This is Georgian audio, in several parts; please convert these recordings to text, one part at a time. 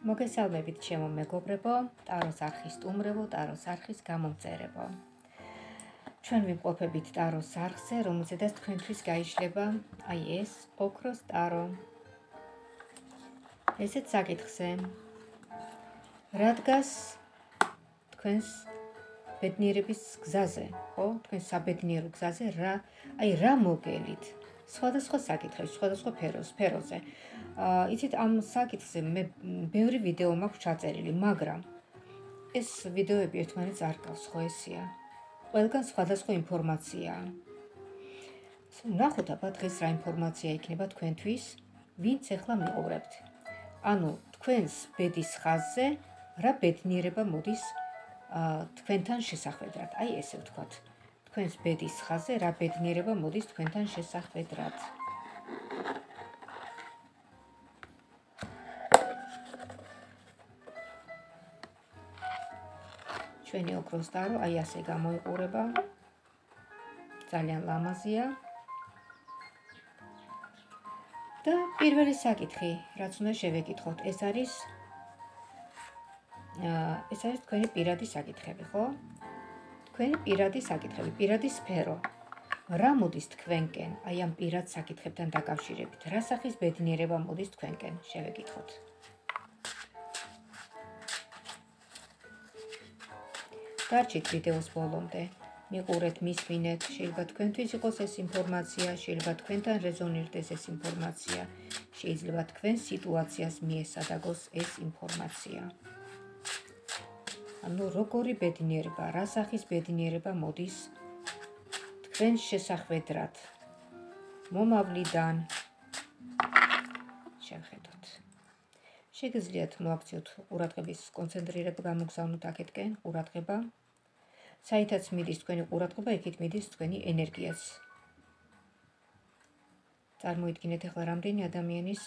მოგესალმებით ჩემო მეგობრებო, ტაროს არხის სტუმრებო, ტაროს არხის გამომწერებო. ჩვენ ვიმყოფებით ტაროს არხზე, რომელზედაც თქვენთვის გაიშლება აი ეს ოქროს ტარო. ესეც საკითხზე. რადგას თქვენს ბედნიერების გზაზე, ხო? თქვენ საბედნიერო გზაზე რა, აი რა მოგელით? სხვადასხვა საკითხებში, სხვადასხვა სფეროზე. აა იცით ამ საკითხზე მე ბევრი ვიდეო მაქვს ჩაწერილი, მაგრამ ეს ვიდეოები ერთმანეთს არ გავს, ხო ესია? ყველგან სხვადასხვა ინფორმაციაა. ნახოთ აბა დღეს რა ინფორმაცია იქნება თქვენთვის, ვინც ახლა მეყურებთ. ანუ თქვენს ბედის ხაზზე რა ბედნიერება მოდის თქვენთან შესახვედრად. აი ესე ვთქვათ. თქვენს ბედის ხაზზე რა ბედნიერება მოდის თქვენთან შესახვედრად. ჩვენი ოქროსტარო აი ასე გამოიყურება. ძალიან ლამაზია. და პირველი საკითხი, რაც უნდა შევეკითხოთ, ეს არის აა ეს არის თქვენი პირადი საკითხები, ხო? თქვენი პირადი საკითხები, პირადი სფერო. რა მოდის თქვენკენ, აი ამ პირად საკითხებთან დაკავშირებით? რა სახის ბედნიერება მოდის თქვენკენ? შევეკითხოთ. დარჩით ვიდეოს ბოლომდე. მიყურეთ, მისმინეთ, შეიძლება თქვენთვის იყოს ეს ინფორმაცია, შეიძლება თქვენთან რეზონირდეს ეს ინფორმაცია, შეიძლება თქვენ სიტუაციას მიესადაგოს ეს ინფორმაცია. ანუ როგორი ბედნიერება, რა სახის ბედნიერება მოდის თქვენ შესახვედრად მომავლიდან შეხედოთ. შეგიძლიათ მოაქციოთ ყურადღების კონცენტრირება გამოგზავნოთ აქეთკენ ყურადღება საითაც მიდის თქვენი ყურადღება, იქით მიდის თქვენი ენერგიაც. წარმოიდგინეთ ახლა რამდენი ადამიანის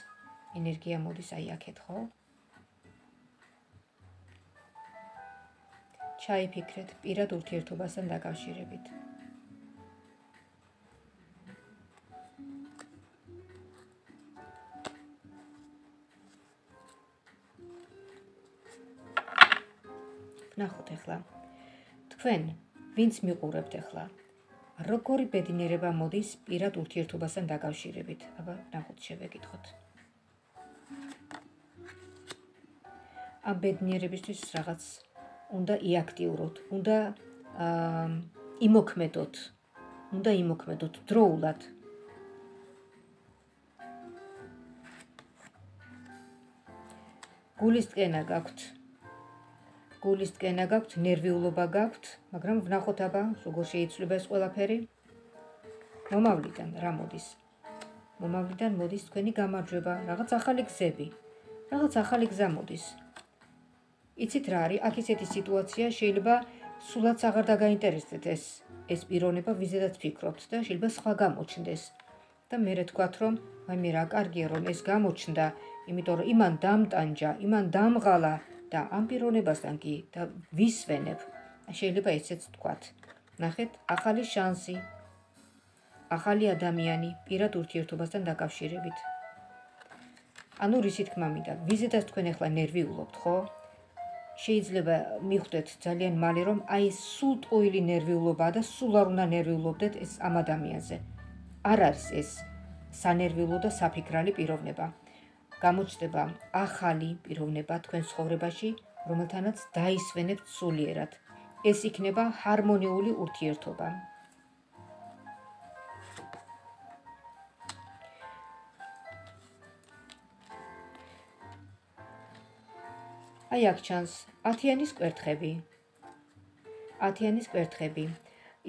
ენერგია მოდის აი აქეთ, ხო? ჩაიფიქრეთ პირად ურთიერთობასთან დაკავშირებით. ნახოთ ახლა. თქვენ ვინც მიყურებთ ახლა? როგორი ბედნიერება მოდის პირად ურთიერთობასთან დაკავშირებით? აბა ნახოთ შევეკითხოთ. ამ ბედნიერებისთვის რაღაც უნდა იაქტიუროთ უნდა იმოქმედოთ უნდა იმოქმედოთ დროულად გულის ტკენა გაქვთ გულის ტკენა გაქვთ, ნერვიულობა გაქვთ, მაგრამ ვნახოთ აბა, როგორ შეიძლება ეს ყველაფერი. მომავლიდან რა მოდის? მომავლიდან მოდის თქვენი გამარჯვება, რაღაც ახალი გზები. რაღაც ახალი გზა მოდის. იცით რა არის? აქ ისეთი სიტუაცია შეიძლება სულაც აღარ დაგაინტერესდეთ ეს. ეს პიროვნება, ვიზედაც ფიქრობთ და შეიძლება სხვა გამოჩნდეს. და მე რა თქვათ რომ აი მე რა კარგია რომ ეს გამოჩნდა, იმიტომ რომ იმან დამტანჯა, იმან დამღალა და ამ პიროვნებასთან კი და ვისვენებ. შეიძლება ესეც თქვათ. ნახეთ ახალი შანსი ახალი ადამიანი პირად ურთიერთობასთან დაკავშირებით. ანუ რისი თქმა მინდა ვიზედაც თქვენ ახლა ნერვიულობთ ხო შეიძლება მიხვდეთ ძალიან მალე რომ აი სულ ტყუილი ნერვიულობა და სულ არ უნდა ნერვიულობდეთ ეს ამ ადამიანზე არ არის ეს სანერვიულო და საფიქრალი პიროვნება გამოჩნდება ახალი პიროვნება თქვენ ცხოვრებაში, რომელთანაც დაისვენებთ სულიერად. ეს იქნება ჰარმონიული ურთიერთობა. აი აქ ჩანს ათიანის კვერთხები. ათიანის კვერთხები.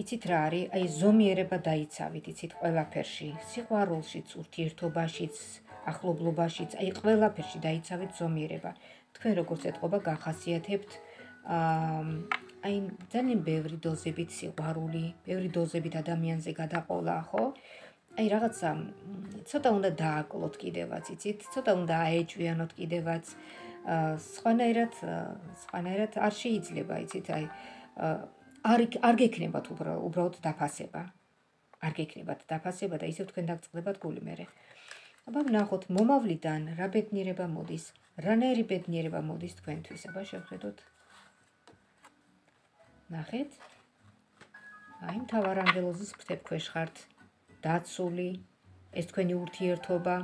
იცით რა არის? აი ზომიერება დაიცავით, იცით ყველაფერში, სიყვარულშიც, ურთიერთობაშიც, ახლობლობაშიც, აი ყველაფერში დაიცავეთ ზომიერება. თქვენ როგორც ეთყობა გახასიათებთ აა აი ძალიან ბევრი დოზებით სიყვარული, ბევრი დოზებით ადამიანზე გადაყოლა, ხო? აი რაღაცა ცოტა უნდა დააკლოთ კიდევაც, იცით? ცოტა უნდა აეჭვიანოთ კიდევაც. სხვანაირად სხვანაირად არ შეიძლება, იცით? აი არ არ გექნებათ უბრალოდ დაფასება. არ გექნებათ დაფასება და ისევ თქვენ დაგწყდებათ გული მერე. აბა ვნახოთ მომავლიდან რა ბედნიერება მოდის, რანაირი ბედნიერება მოდის თქვენთვის. აბა შევხედოთ. ნახეთ. აი, თავარ ანგელოზის ფრთებ ქვეშ ხართ. დაცული ეს თქვენი ურთიერთობა.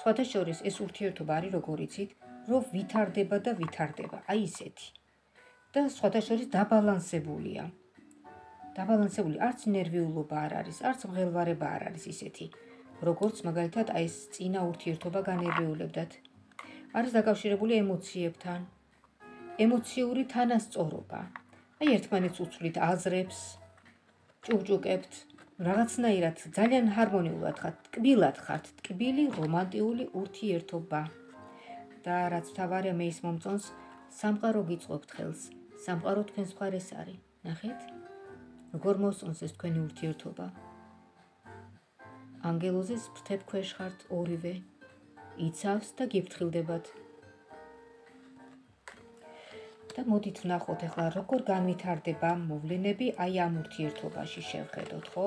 სხვათა შორის ეს ურთიერთობა არის როგორიცით, რომ ვითარდება და ვითარდება. აი ისეთი. და სხვათა შორის დაბალანსებულია. დაბალანსებული არც ნერვიულობა არ არის, არც მღელვარება არ არის ისეთი. როგორც მაგალითად აი ეს წინა ურთიერთობა განერვიულებდათ. არის დაკავშირებული ემოციებთან. ემოციური თანასწორობა. აი ერთმანეთს უცვლით აზრებს, ჭუჭუკებთ, რაღაცნაირად ძალიან ჰარმონიულად ხართ, ტკბილად ხართ, ტკბილი რომანტიული ურთიერთობა. და რაც თავარია მე ის მომწონს, სამყარო გიწყობთ ხელს. სამყარო თქვენს მხარეს არის. ნახეთ? როგორ მოსწონს ეს თქვენი ურთიერთობა? ანგელოზის ფრთებ ქვეშ ხართ ორივე იცავს და გიფრთხილდებათ და მოდით ვნახოთ ახლა როგორ განვითარდება მოვლენები აი ამ ურთიერთობაში შევხედოთ ხო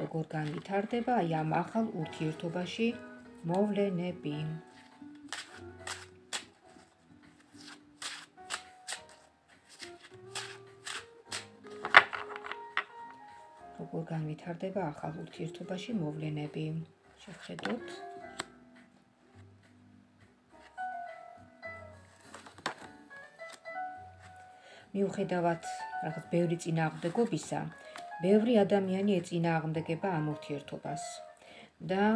როგორ განვითარდება აი ამ ახალ ურთიერთობაში მოვლენები განვითარდება ახალ ურთიერთობაში მოვლენები. შევხედოთ. მიუხედავად რაღაც ბევრი წინააღმდეგობისა, ბევრი ადამიანი ეწინააღმდეგება ამ ურთიერთობას და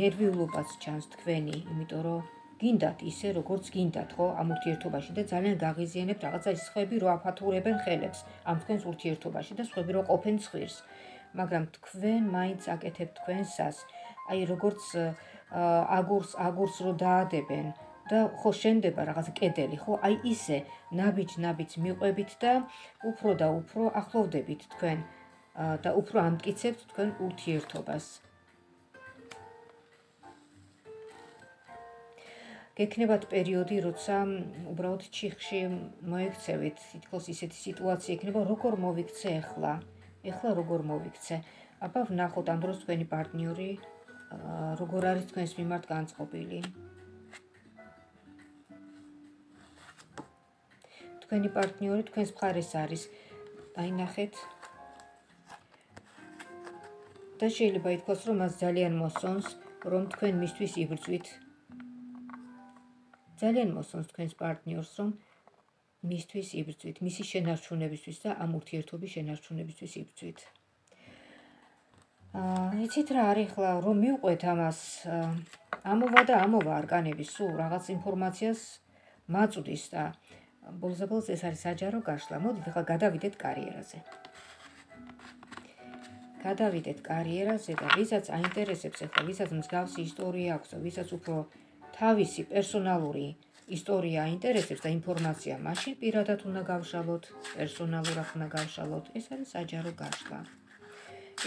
ნერვიულობაც ჩანს თქვენი, იმიტომ რომ გინდათ ისე როგორც გინდათ ხო ამ ურთიერთობაში და ძალიან გაღიზიანებთ რაღაცა ის ხები რო აფათურებენ ხელებს ამ თქვენს ურთიერთობაში და სხვები რო ყოფენ ცხვირს. მაგრამ თქვენ მაინც აკეთებთ თქვენსას, აი როგორც აგურს აგურს რო დაადებენ და ხო შენდება რაღაც კედელი, ხო? აი ისე ნაბიჯ-ნაბიჯ მიყვებით და უფრო და უფრო ახლოვდებით თქვენ და უფრო ამტკიცებთ თქვენ ურთიერთობას. გექნებათ პერიოდი, როცა უბრალოდ ჩიხში მოექცევით, თითქოს ისეთი სიტუაცია ექნება, როგორ მოვიქცე ახლა? ეხლა როგორ მოვიქცე? აბა ვნახოთ ამ დროს თქვენი პარტნიორი როგორ არის თქვენს მიმართ განწყობილი. თქვენი პარტნიორი თქვენს მხარეს არის. აი ნახეთ. და შეიძლება ითქვას, რომ მას ძალიან მოსწონს, რომ თქვენ მისთვის იბრძვით. ძალიან მოსწონს თქვენს პარტნიორს, რომ მისთვის იბრძვით, მისი შენარჩუნებისთვის და ამ ურთიერთობის შენარჩუნებისთვის იბრძვით. აა, იცით რა არის ხლა, რომ მიუყვეთ ამას, ამოვა და ამოვა არკანები სულ რაღაც ინფორმაციას მაწვდის და ბოლზაბოლს ეს არის საჯარო გაშლა. მოდით ახლა გადავიდეთ კარიერაზე. გადავიდეთ კარიერაზე და ვისაც აინტერესებს ახლა, ვისაც მსგავსი ისტორია აქვს, ვისაც უფრო თავისი პერსონალური ისტორია აინტერესებს და ინფორმაცია მაშინ პირადად უნდა გავშალოთ, პერსონალურად უნდა გავშალოთ. ეს არის საჯარო გაშლა.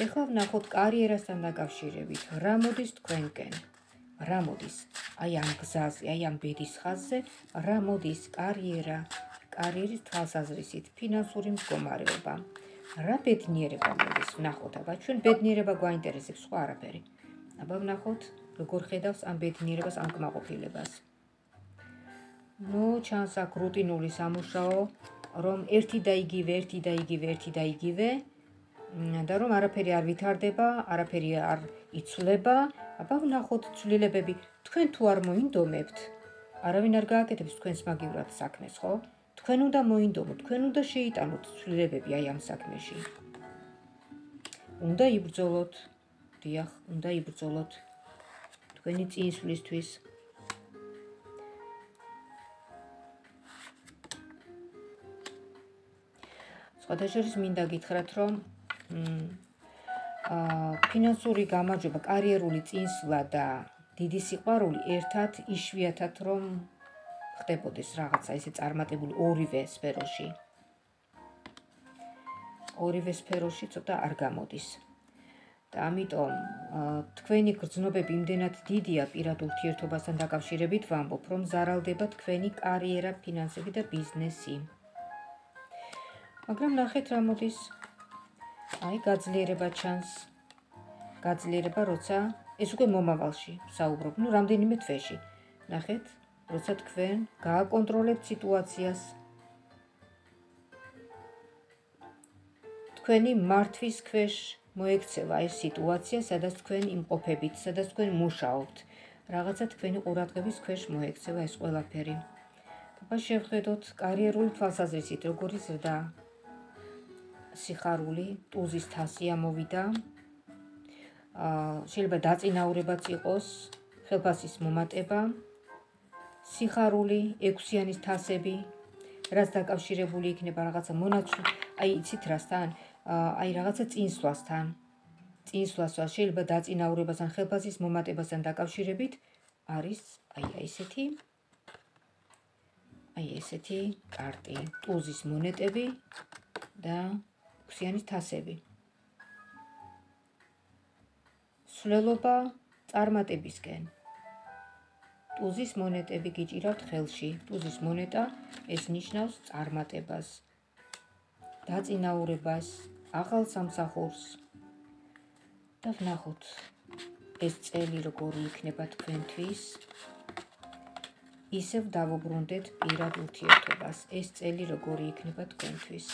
ეხლა ვნახოთ კარიერასთან დაკავშირებით, რა მოდის თქვენკენ? რა მოდის? აი ამ გზაზე, აი ამ ბედის ხაზზე, რა მოდის კარიერა, კარიერის თვალსაზრისით, ფინანსური მდგომარეობა. რა ბედნიერება მოდის? ვნახოთ, აბა ჩვენ ბედნიერება გვაინტერესებს, სხვა არაფერი. აბა ვნახოთ, როგორ ხედავს ამ ბედნიერებას, ამ კმაყოფილებას. ნუ ჩანს აქ რუტინული სამუშაო, რომ ერთი და იგივე, ერთი და იგივე, ერთი და იგივე და რომ არაფერი არ ვითარდება, არაფერი არ იცვლება, აბა ვნახოთ ცვლილებები. თქვენ თუ არ მოინდომებთ, არავინ არ გააკეთებს თქვენს მაგივრად საქმეს, ხო? თქვენ უნდა მოინდომოთ, თქვენ უნდა შეიტანოთ ცვლილებები აი ამ საქმეში. უნდა იბრძოლოთ. დიახ, უნდა იბრძოლოთ. თქვენი წინსვლისთვის. სხვათაშორის მინდა გითხრათ, რომ აა ფინანსური გამარჯვება, კარიერული წინსვლა და დიდი სიყვარული ერთად იშვიათად რომ ხდებოდეს რაღაცა ისე წარმატებული ორივე სფეროში. ორივე სფეროში ცოტა არ გამოდის. და ამიტომ თქვენი გრძნობები იმდენად დიდია პირად ურთიერთობასთან დაკავშირებით, ვამბობ, რომ ზარალდება თქვენი კარიერა, ფინანსები და ბიზნესი. მაგრამ ნახეთ რა მოდის. აი გაძლიერება ჩანს. გაძლიერება, როცა ეს უკვე მომავალში საუბრობ, ну, რამდენიმე თვეში. ნახეთ, როცა თქვენ გააკონტროლებთ სიტუაციას, თქვენი მართვის ქვეშ მოექცევა ეს სიტუაცია, სადაც თქვენ იმყოფებით, სადაც თქვენ მუშაობთ. რაღაცა თქვენი ყურადღების ქვეშ მოექცევა ეს ყველაფერი. აბა შევხედოთ კარიერული თვალსაზრისით, როგორი ზრდა. სიხარული, ტუზის თასი ამოვიდა. აა შეიძლება დაწინაურებაც იყოს, ხელფასის მომატება. სიხარული, ექვსიანის თასები, რაც დაკავშირებული იქნება რაღაცა მონაცვლი, აი იცით რასთან? აი რაღაცა წინსვლასთან წინსვლასთან შეიძლება დაწინაურებასთან ხელფასის მომატებასთან დაკავშირებით არის აი ესეთი აი ესეთი კარტი ტუზის მონეტები და ქსიანის თასები. სულელობა წარმატებისკენ. ტუზის მონეტები გიჭირავთ ხელში. ტუზის მონეტა ეს ნიშნავს წარმატებას დაწინაურებას ახალ სამსახურს. და ვნახოთ ეს წელი როგორი იქნება თქვენთვის. ისევ დავუბრუნდეთ პირად ურთიერთობას. ეს წელი როგორი იქნება თქვენთვის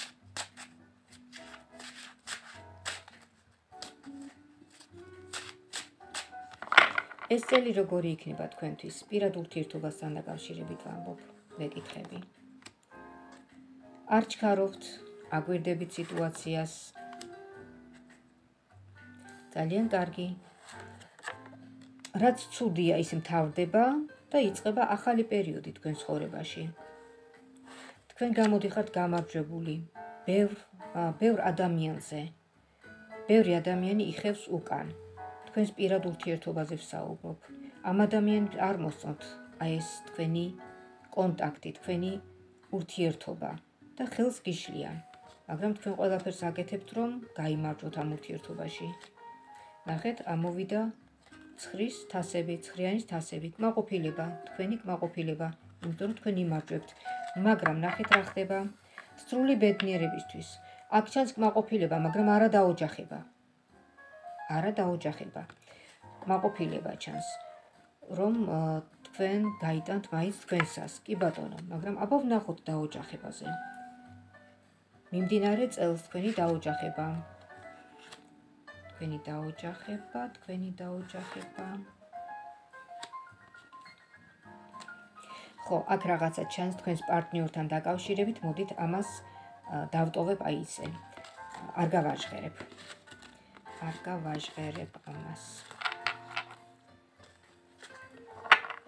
ეს წელი როგორი იქნება თქვენთვის პირად ურთიერთობასთან დაკავშირებით ვამბობ მეკითხები არ ჩქარობთ აგვირდებით სიტუაციას. ძალიან კარგი. რაც ცუდია, ის მთავრდება და იწყება ახალი პერიოდი თქვენ ცხოვრებაში. თქვენ გამოდიხართ გამარჯვებული ბევრ ბევრ ადამიანზე. ბევრი ადამიანი იხევს უკან. თქვენს პირად ურთიერთობაზე ვსაუბრობ. ამ ადამიანს არ მოსწონთ აი ეს თქვენი კონტაქტი, თქვენი ურთიერთობა და ხელს გიშლიან. მაგრამ თქვენ ყველაფერს აკეთებთ, რომ გამოიმარჯვოთ ამ ურთიერთობაში. ნახეთ, ამოვიდა ცხვრის თასები, ცხრიანის თასები, კმაყოფილება, თქვენი კმაყოფილება, იმიტომ რომ თქვენ იმარჯვებთ. მაგრამ ნახეთ რა ხდება სრული ბედნიერებისთვის. აქ ჩანს კმაყოფილება, მაგრამ არა დაოჯახება. არა დაოჯახება. კმაყოფილება ჩანს. რომ თქვენ გაიტანთ მაინც თქვენსას. კი ბატონო, მაგრამ აბა ვნახოთ დაოჯახებაზე. მიმდინარე წელს თქვენი დაოჯახება. თქვენი დაოჯახება, თქვენი დაოჯახება. ხო, აქ რაღაცა ჩანს თქვენს პარტნიორთან დაკავშირებით, მოდით ამას დავტოვებ აი ისე. არ გავაჟღერებ. არ გავაჟღერებ ამას.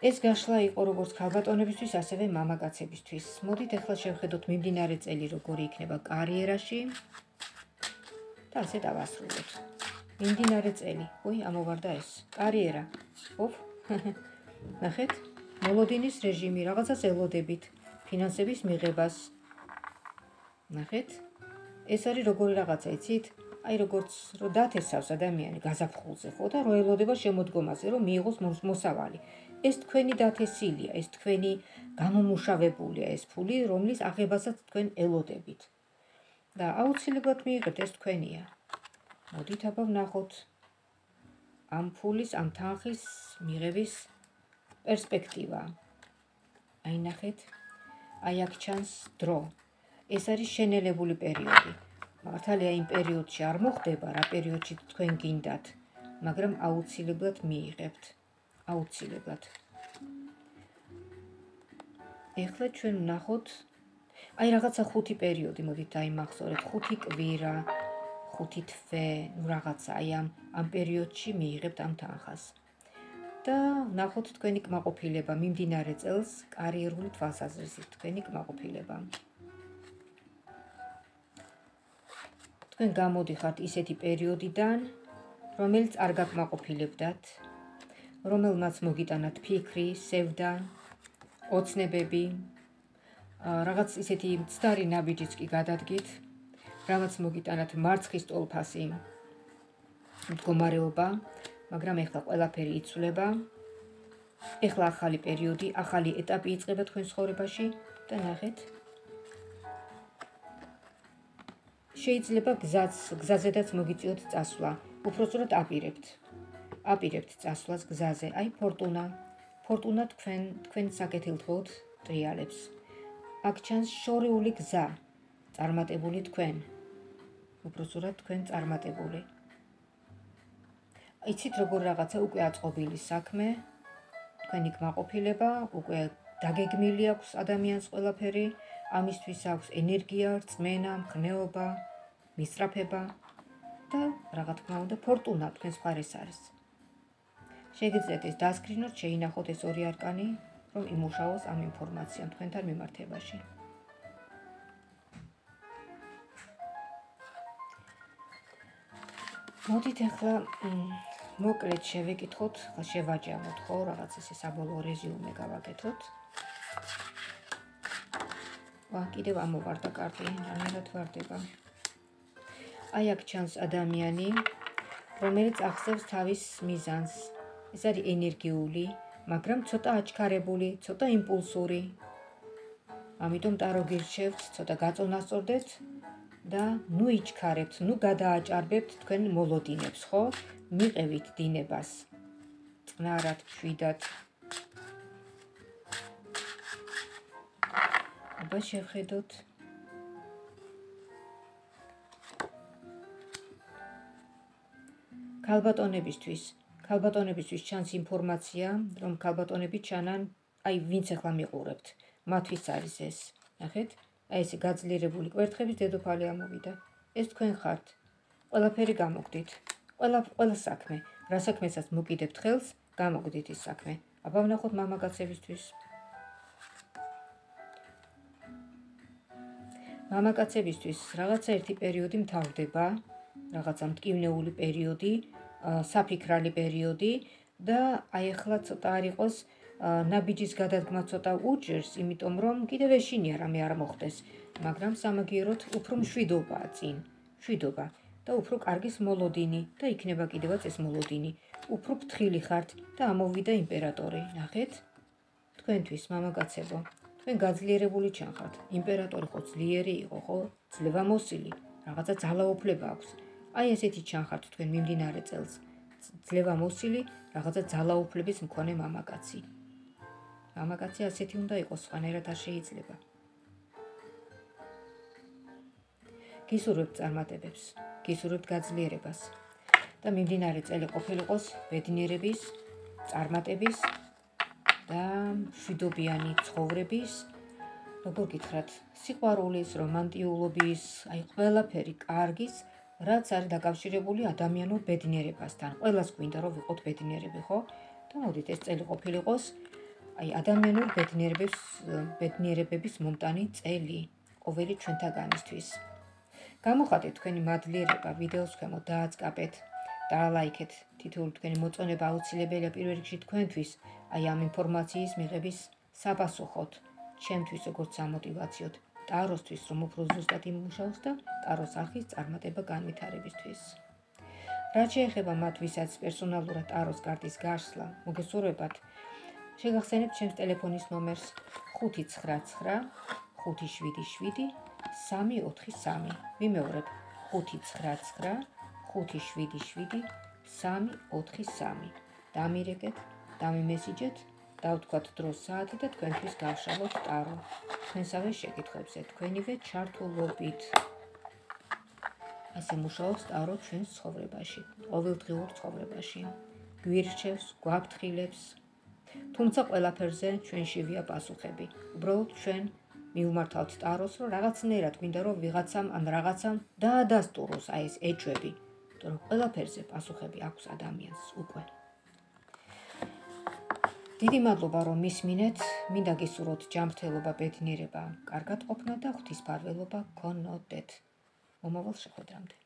ეს გაშლა იყო როგორც ქალბატონებისთვის, ასევე მამაკაცებისთვის. მოდით ახლა შევხედოთ მიმდინარე წელი როგორი იქნება კარიერაში. და ასე დავასრულოთ. მიმდინარე წელი. უი, ამოვარდა ეს. კარიერა. ოფ. ნახეთ. მოლოდინის რეჟიმი, რაღაცას ელოდებით. ფინანსების მიღებას. ნახეთ. ეს არის როგორი რაღაცა, იცით? აი როგორც რო დათესავს ადამიანი გაზაფხულზე, ხო და რო ელოდება შემოდგომაზე, რომ მიიღოს მოსავალი. ეს თქვენი დათესილია, ეს თქვენი გამომუშავებულია ეს ფული, რომლის აღებასაც თქვენ ელოდებით. და აუცილებლად მიიღეთ ეს თქვენია. მოდით აბა ვნახოთ ამ ფულის, ამ თანხის მიღების პერსპექტივა. აი ნახეთ. აი აქ ჩანს დრო. ეს არის შენელებული პერიოდი. მართალია იმ პერიოდში არ მოხდება რა პერიოდში თქვენ გინდათ, მაგრამ აუცილებლად მიიღებთ. აუცილებლად. ეხლა ჩვენ ვნახოთ აი რაღაცა ხუთი პერიოდი, მოდით დაიმახსოვრეთ, ხუთი კვირა, ხუთი თვე, ნუ რაღაცა აი ამ ამ პერიოდში მიიღებთ ამ თანხას. და ვნახოთ თქვენი კმაყოფილება მიმდინარე წელს კარიერული თვალსაზრისით, თქვენი კმაყოფილება. თქვენ გამოდიხართ ისეთი პერიოდიდან, რომელიც არ გაკმაყოფილებდათ, რომელმაც მოგიტანათ ფიქრი, სევდა, ოცნებები, რაღაც ისეთი მცდარი ნაბიჯიც კი გადადგით, რაღაც მოგიტანათ მარცხის ტოლფასი, მდგომარეობა, მაგრამ ეხლა ყველაფერი იცვლება. ეხლა ახალი პერიოდი, ახალი ეტაპი იწყება თქვენ ცხოვრებაში და ნახეთ. შეიძლება გზაც გზაზედაც მოგიწიოთ წასვლა. უпроსწორად აპირებთ. აპირებთ წასვლას გზაზე. აი ფორტუნა. ფორტუნა თქვენ თქვენ საკეთილთვოდ ტრიალებს. აქ ჩანს შორეული გზა. წარმატებული თქვენ. უпроსწორად თქვენ წარმატებული. იცით როგორ რაღაცა უკვე აწყობილი საქმე, თქვენი კმაყოფილება უკვე დაგეგმილი აქვს ადამიანს ყველაფერი, ამისთვის აქვს ენერგია, რწმენა, მხნეობა, მისწრაფება და რა თქმა უნდა ფორტუნა თქვენს მხარეს არის. შეგიძლიათ ეს დასკრინოთ, შეინახოთ ეს ორი არკანი, რომ იმუშაოს ამ ინფორმაციამ თქვენთან მიმართებაში. მოდით ახლა მოკლედ შევეკითხოთ, შევაჯამოთ ხო, რაღაც ესე საბოლოო რეზიუმე გავაკეთოთ. ვა, კიდევ ამოვარდა კარტი, რამერად ვარდება. აი აქ ჩანს ადამიანი, რომელიც ახსევს თავის მიზანს. ეს არის ენერგიული, მაგრამ ცოტა აჩქარებული, ცოტა იმპულსური. ამიტომ ტარო გირჩევთ, ცოტა გაწონასწორდეთ და ნუ იჩქარებთ, ნუ გადააჭარბებთ თქვენ მოლოდინებს, ხო? მიყევით დინებას. წნარად, შვიდად. აბა შევხედოთ. ქალბატონებისთვის ქალბატონებისთვის ჩანს ინფორმაცია, რომ ქალბატონები ჩანან, აი ვინც ახლა მიყურებთ, მათთვის არის ეს. ნახეთ, აი ესე გაძლიერებული კვერთხების დედოფალი ამოვიდა. ეს თქვენ ხართ. ყველაფერი გამოგდით. ყველა ყველა საქმე, რა საქმესაც მოკიდებთ ხელს, გამოგდით ის საქმე. აბა ვნახოთ მამაკაცებისთვის. მამაკაცებისთვის რაღაცა ერთი პერიოდი მთავრდება, რაღაცა მტკივნეული პერიოდი, საფიქრალი პერიოდი და აი ახლა ცოტა არ იყოს ნაბიჯის გადადგმა ცოტა უჭერს, იმიტომ რომ კიდევ ეშინია რამე არ მოხდეს, მაგრამ სამაგიეროდ უფრო მშვიდობაა წინ, მშვიდობა და უფრო კარგის მოლოდინი და იქნება კიდევაც ეს მოლოდინი. უფრო ფრთხილი ხართ და ამოვიდა იმპერატორი, ნახეთ? თქვენთვის მამაკაცებო, თქვენ გაძლიერებული ჩანხართ. იმპერატორი ხო ძლიერი იყო, ხო? ძლევამოსილი, რაღაცა ძალაუფლება აქვს. აი ესეთი ჩანხართ თქვენ მიმდინარე წელს. ძლევა მოსილი, რაღაცა ძალაუფლების მქონე მამაკაცი. მამაკაცი ასეთი უნდა იყოს, სხვანაირად არ შეიძლება. გისურვებთ წარმატებებს, გისურვებთ გაძლიერებას და მიმდინარე წელი ყოფილიყოს ბედნიერების, წარმატების და შვიდობიანი ცხოვრების როგორ გითხრათ, სიყვარულის, რომანტიულობის, აი ყველაფერი კარგის რაც არის დაკავშირებული ადამიანურ ბედნიერებასთან. ყველას გვინდა რომ ვიყოთ ბედნიერები, ხო? და მოდით ეს წელი ყოფილიყოს აი ადამიანურ ბედნიერებებს ბედნიერებების მომტანი წელი ყოველი ჩვენთაგანისთვის. გამოხატეთ თქვენი მადლიერება ვიდეოს ქვემოთ დააწყაპეთ და ლაიქეთ. თითოეული თქვენი მოწონება აუცილებელია პირველ რიგში თქვენთვის აი ამ ინფორმაციის მიღების საპასუხოდ, ჩემთვის როგორც სამოტივაციოდ. ტაროსთვის რომ უფრო ზუსტად იმუშაოს და ტაროს არხის წარმატება განვითარებისთვის. რაც შეეხება მათ ვისაც პერსონალურად ტაროს კარტის გაშლა, მოგესურვებათ შეგახსენებთ ჩემს ტელეფონის ნომერს 599 577 343. მიმეორებ 599 577 343. დამირეკეთ, დამიმესიჯეთ დავთქვათ დროს საათი და თქვენთვის გავშალოთ ტარო. თქვენსავე შეკითხვებზე თქვენივე ჩართულობით. ასე მუშაობს ტარო ჩვენს ცხოვრებაში, ყოველდღიურ ცხოვრებაში. გვირჩევს, გვაფრთხილებს. თუმცა ყველაფერზე ჩვენშივია პასუხები. უბრალოდ ჩვენ მიუმართავთ ტაროს, რომ რაღაცნაირად გვინდა რომ ვიღაცამ ან რაღაცამ დაადასტუროს აი ეს ეჭვები. თორემ ყველაფერზე პასუხები აქვს ადამიანს უკვე. დიდი მადლობა რომ მისმინეთ. მინდა გისურვოთ ჯანმრთელობა, ბედნიერება, კარგად ყოფნა და ღვთისმფარველობა გქონოდეთ. მომავალ შეხვედრამდე.